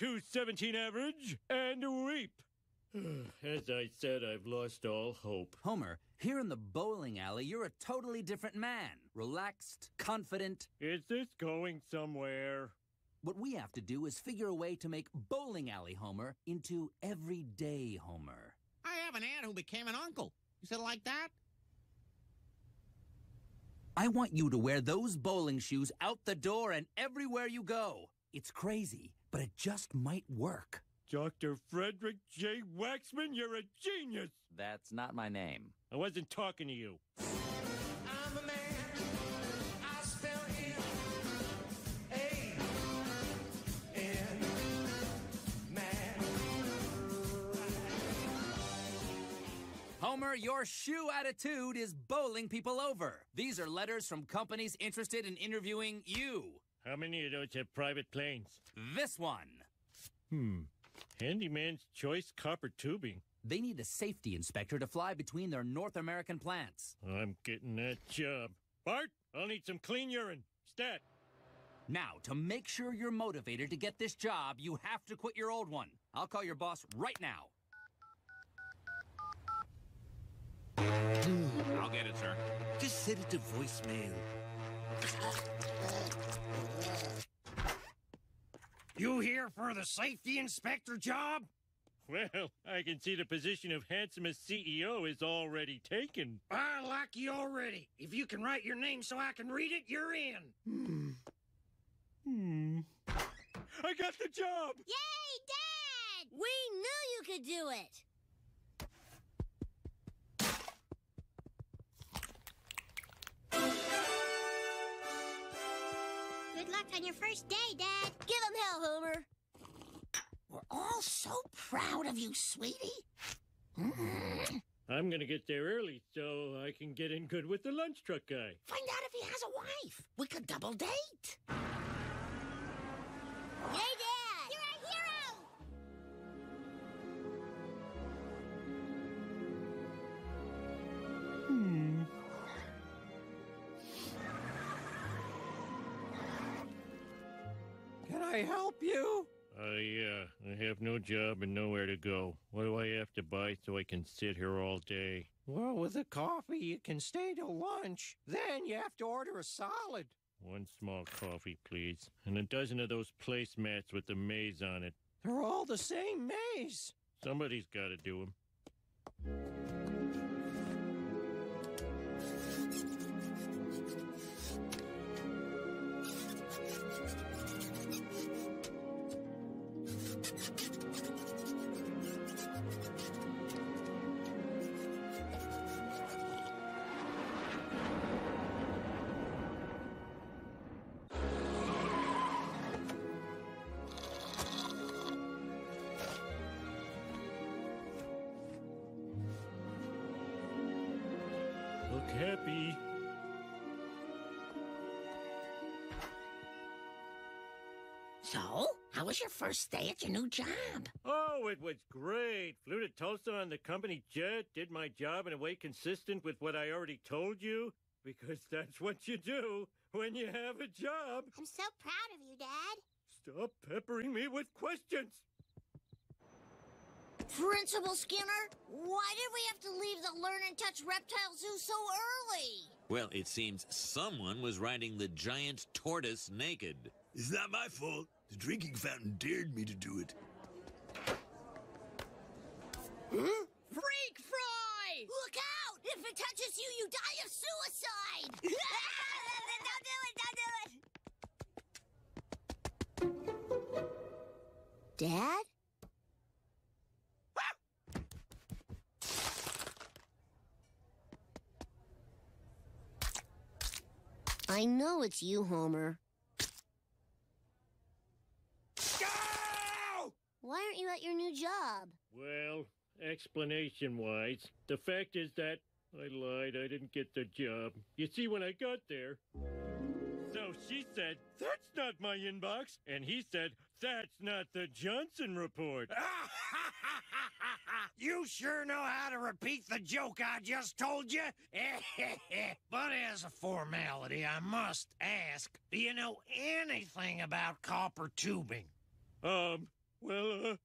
my 217 average and weep. As I said, I've lost all hope. Homer, here in the bowling alley, you're a totally different man. Relaxed, confident. Is this going somewhere? What we have to do is figure a way to make bowling alley Homer into everyday Homer. I have an aunt who became an uncle. You said it like that? I want you to wear those bowling shoes out the door and everywhere you go. It's crazy, but it just might work. Dr. Frederick J. Waxman, you're a genius! That's not my name. I wasn't talking to you. I'm a man. I spell him. A. N. Man. Homer, your shoe attitude is bowling people over. These are letters from companies interested in interviewing you. How many of those have private planes? This one. Hmm. Handyman's choice copper tubing. They need a safety inspector to fly between their North American plants. I'm getting that job. Bart, I'll need some clean urine. Stat. Now, to make sure you're motivated to get this job, you have to quit your old one. I'll call your boss right now. I'll get it, sir. Just set it to voicemail. You here for the safety inspector job? Well, I can see the position of handsomest CEO is already taken. I like you already. If you can write your name so I can read it, you're in. Hmm. Hmm. I got the job! Yay, Dad! We knew you could do it. Good luck on your first day, Dad. Give him hell, Homer. We're all so proud of you, sweetie. I'm gonna get there early so I can get in good with the lunch truck guy. Find out if he has a wife. We could double date. I help you? I, uh, I have no job and nowhere to go. What do I have to buy so I can sit here all day? Well, with a coffee, you can stay till lunch. Then you have to order a salad. One small coffee, please. And a dozen of those placemats with the maze on it. They're all the same maze. Somebody's gotta do them. So, how was your first day at your new job? Oh, it was great. Flew to Tulsa on the company jet, did my job in a way consistent with what I already told you, because that's what you do when you have a job. I'm so proud of you, Dad. Stop peppering me with questions. Principal Skinner, why did we have to leave the Learn and Touch Reptile Zoo so early? Well, it seems someone was riding the giant tortoise naked. It's not my fault. The drinking fountain dared me to do it. Huh? Freak Fry! Look out! If it touches you, you die of suicide! don't do it! Don't do it! Dad? I know it's you, Homer. Why aren't you at your new job? Well, explanation wise, the fact is that I lied. I didn't get the job. You see, when I got there. So she said, That's not my inbox. And he said, That's not the Johnson report. You sure know how to repeat the joke I just told you. but as a formality, I must ask do you know anything about copper tubing? Um, Well, uh.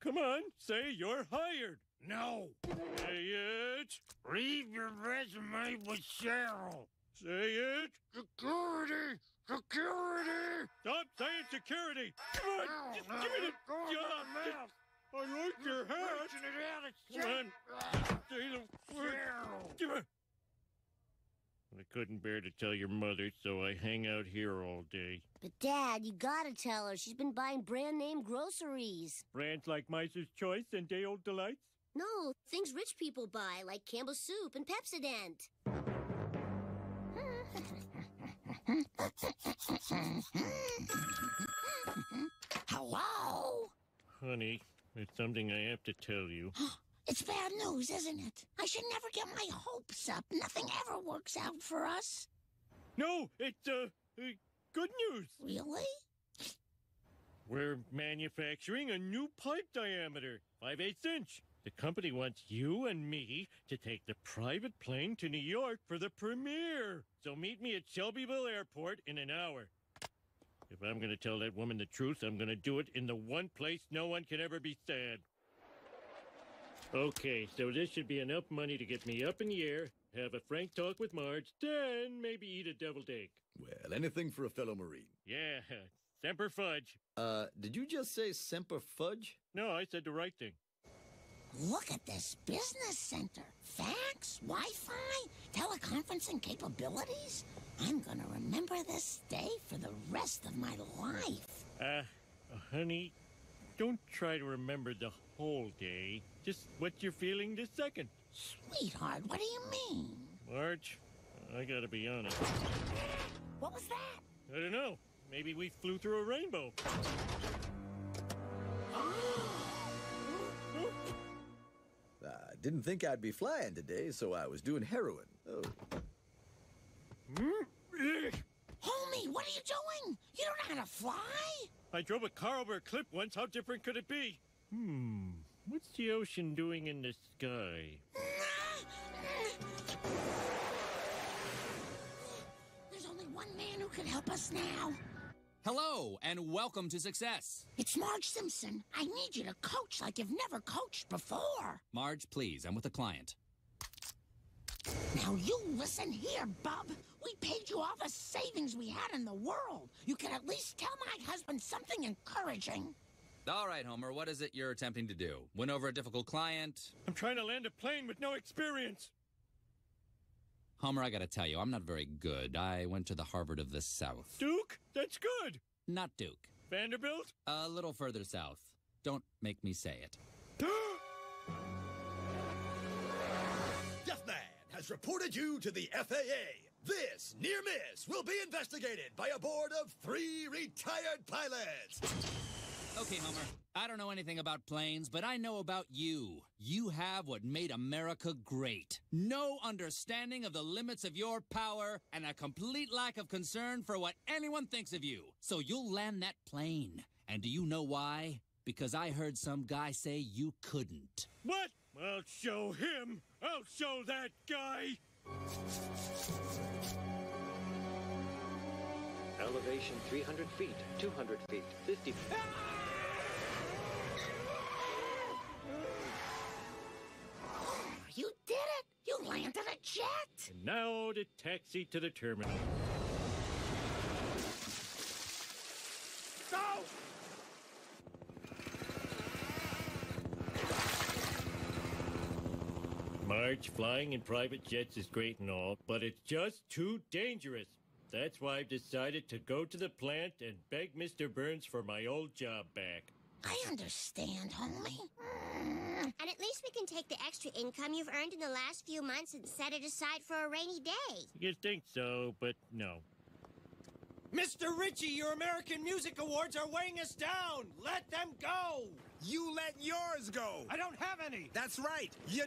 Come on, say you're hired. No. Say it. Leave your resume with Cheryl. Say it. Security! Security! Stop saying security. Come on, just give me the job. I like your hat. Come on. Say the word. Give it. I couldn't bear to tell your mother, so I hang out here all day. But Dad, you gotta tell her she's been buying brand name groceries. Brands like Miser's Choice and Day Old Delights. No, things rich people buy, like Campbell's Soup and Pepsodent. Hello? Honey, there's something I have to tell you. It's bad news, isn't it? I should never get my hopes up. Nothing ever works out for us. No, it's, uh, uh good news. Really? We're manufacturing a new pipe diameter, 5 8 inch. The company wants you and me to take the private plane to New York for the premiere. So meet me at Shelbyville Airport in an hour. If I'm going to tell that woman the truth, I'm going to do it in the one place no one can ever be sad. Okay, so this should be enough money to get me up in the air, have a frank talk with Marge, then maybe eat a deviled egg. Well, anything for a fellow Marine. Yeah, Semper Fudge. Uh, did you just say Semper Fudge? No, I said the right thing. Look at this business center. Fax, Wi Fi, teleconferencing capabilities. I'm gonna remember this day for the rest of my life. Uh, honey, don't try to remember the whole eh? day. Just what you're feeling this second. Sweetheart, what do you mean? Marge, I gotta be honest. What was that? I don't know. Maybe we flew through a rainbow. I didn't think I'd be flying today, so I was doing heroin. Oh, hmm? Homie, what are you doing? You don't know how to fly? I drove a car over a cliff once. How different could it be? Hmm. What's the ocean doing in the sky? There's only one man who can help us now. Hello, and welcome to Success. It's Marge Simpson. I need you to coach like you've never coached before. Marge, please, I'm with a client. Now you listen here, bub. We paid you all the savings we had in the world. You can at least tell my husband something encouraging. All right, Homer, what is it you're attempting to do? Win over a difficult client? I'm trying to land a plane with no experience. Homer, I gotta tell you, I'm not very good. I went to the Harvard of the South. Duke, that's good. Not Duke. Vanderbilt? A little further south. Don't make me say it. Deathman has reported you to the FAA. This near miss will be investigated by a board of three retired pilots. Okay, Homer. I don't know anything about planes, but I know about you. You have what made America great. No understanding of the limits of your power and a complete lack of concern for what anyone thinks of you. So you'll land that plane. And do you know why? Because I heard some guy say you couldn't. What? I'll show him. I'll show that guy. Elevation 300 feet, 200 feet, 50 feet. You jet! And now the taxi to the terminal. Go! Marge, flying in private jets is great and all, but it's just too dangerous. That's why I've decided to go to the plant and beg Mr. Burns for my old job back. I understand, homie. And at least we can take the extra income you've earned in the last few months and set it aside for a rainy day. You think so, but no. Mr. Richie, your American Music Awards are weighing us down. Let them go. You let yours go. I don't have any. That's right. You